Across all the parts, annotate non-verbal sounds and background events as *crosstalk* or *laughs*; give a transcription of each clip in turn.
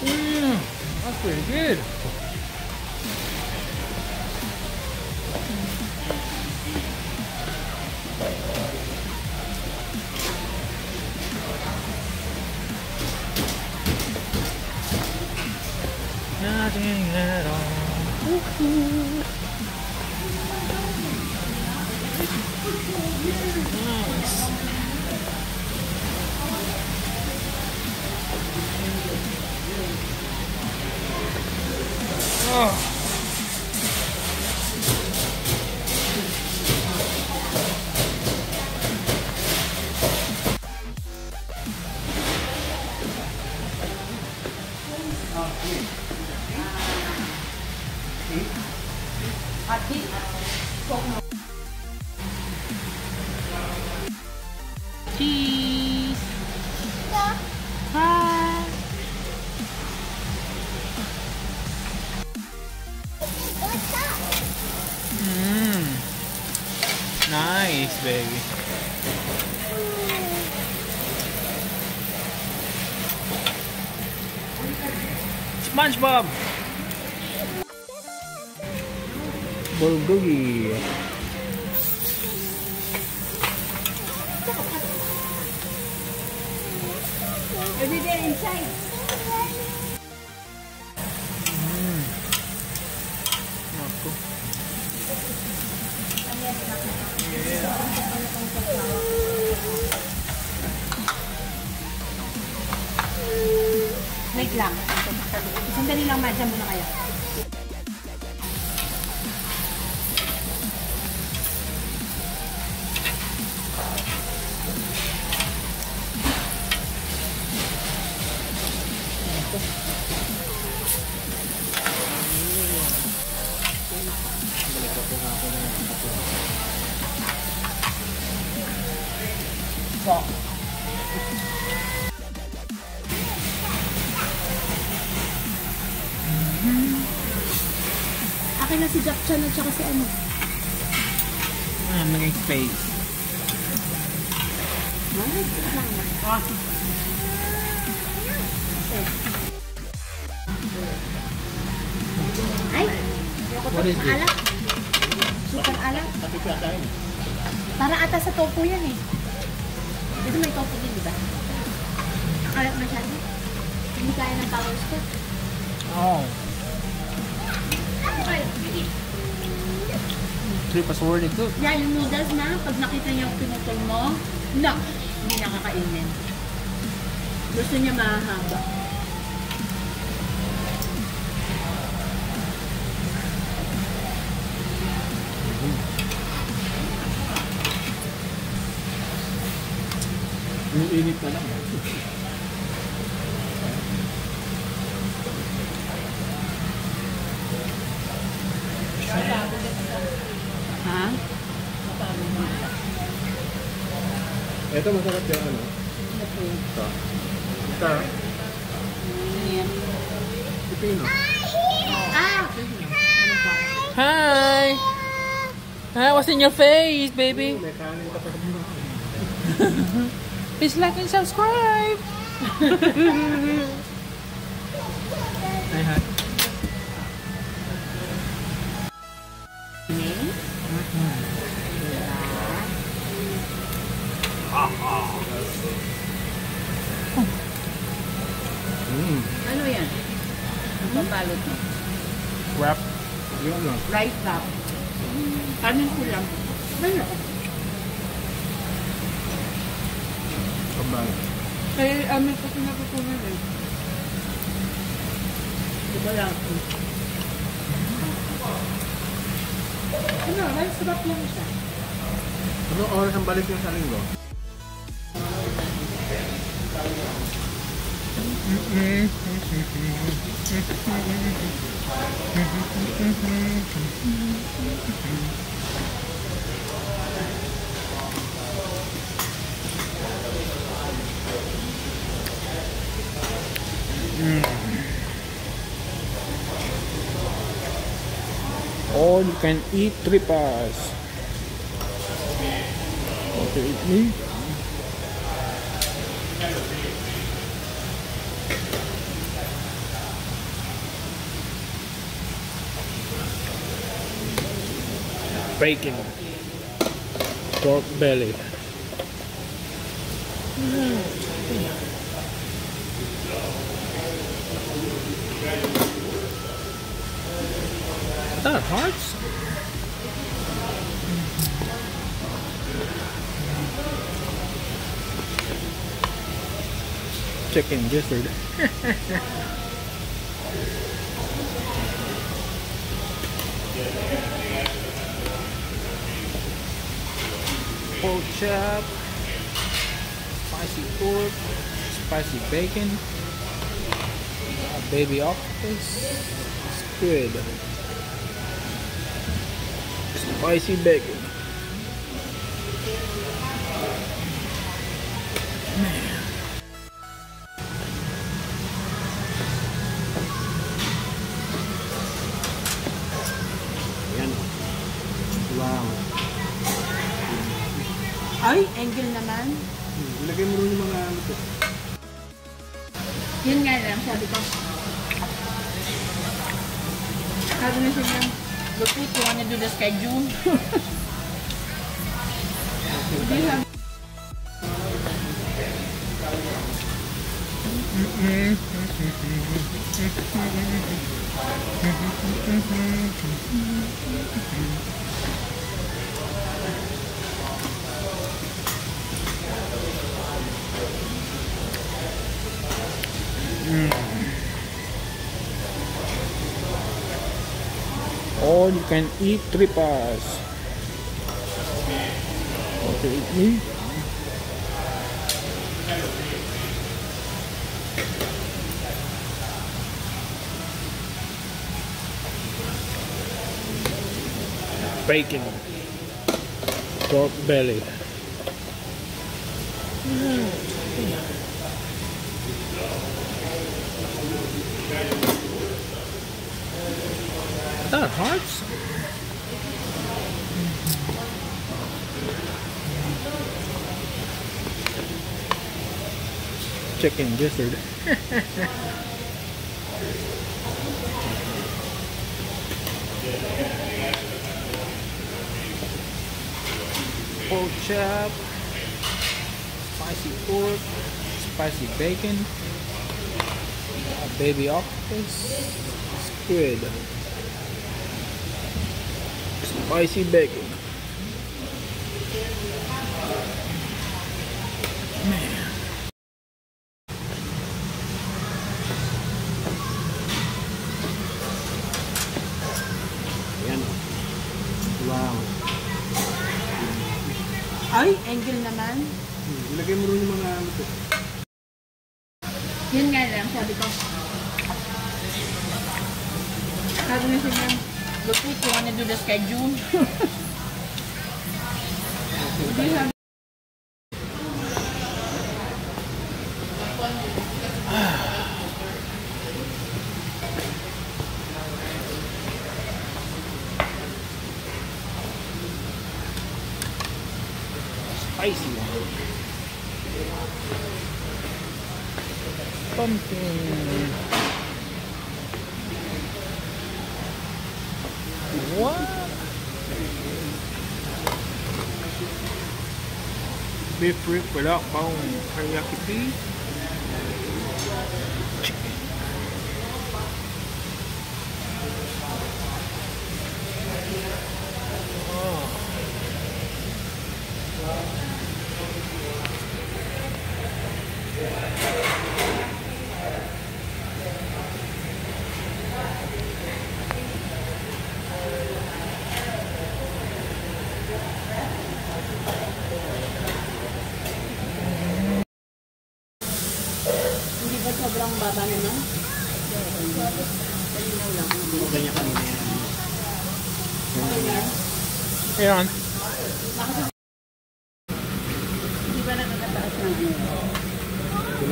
Mm, that's pretty good. Nothing at all. Oh. Nice, baby. SpongeBob. Bulgogi. Every day inside. Akin na si Jack Chan at saka si ano. Ah, maging space. Ay! Ayoko What is to. Alat. Super alat. Para ata sa tofu yan eh. Dito may tofu din, di ba? Alat masyado. Hindi kaya ng power step. Oh. Ano kaya? Hindi. Trip as worthy cook. Yan, yung noodles na, pag nakita niya yung pinutol mo, no, hindi niya kakainin. Gusto niya mahahaba. Yung init na lang. Ito masarap yung ano. Ito. Ito. Pipino. Ah! Hi. Hi, what's in your face, baby? *laughs* Please like and subscribe. *laughs* Pambalot mo? Wrap. Yung ano. Rice wrap. Kanin ko lang. Ano? Kabal. Kaya amin ko pinatutunan eh. Diba lang? Ano, rice wrap lang siya. Anong oras ang balik niyo sa linggo? All you can eat tripas. Okay, eat me. Bacon. Pork belly. That hearts? Chicken gizzard. *laughs* Pork chop, spicy pork, spicy bacon, baby octopus, squid. Spicy bacon. Ay, angle naman. Hmm. Ilagay mo rin yung mga ano to. Yun nga lang, sabi ko. Sabi na siya niya, look it, you wanna do the schedule? Hindi sabi. All you can eat tripas. Okay, eat. Bacon. Pork belly. Mm. That hearts? Chicken gizzard. Pork chop, spicy pork, spicy bacon, baby octopus, squid. Spicy bacon. Yan. Wow. Ay, angle naman. Hmm. Ilagay mo rin yung mga ano to. Yun nga lang, sabi ko. Sabi na siya Lupit, you wanna do the schedule? spicy one. Pumpkin. be free without lockdown. Are you?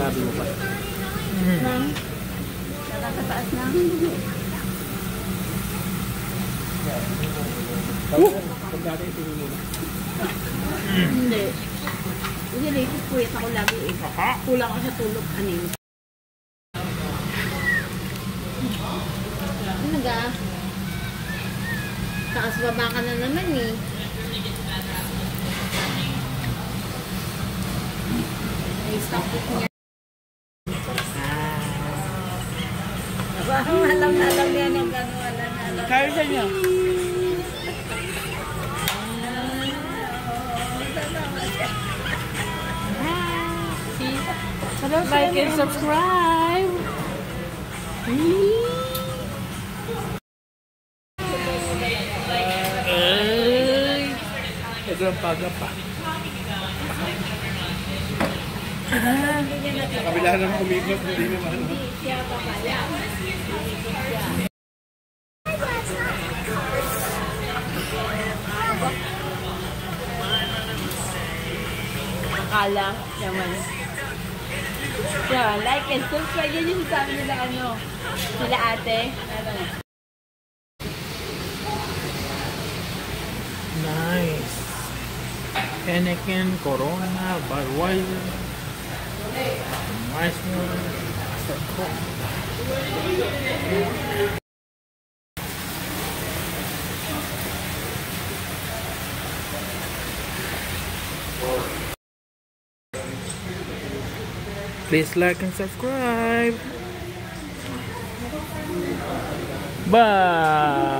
Sinabi mo pa. Mm. Ng? Nakakataas ng? Pag dati tingin mo na. Hindi. Kasi latest puyat ako lagi eh. Kulang ako sa tulog anin. Ano ga? Taas baba ka na naman eh. Ay, stop it niya. Alam na alam niya ng gano'n. Alam na alam. Kaya sa inyo. Like and subscribe. Ay. Ito ang paga pa. Sa kabila ng umikot, hindi naman. ano. Akala naman. Yeah, like and subscribe. Yan yung sabi nila ano. Ate. Nice. Henneken, Corona, Budweiser. Nice one. Please like and subscribe. Bye.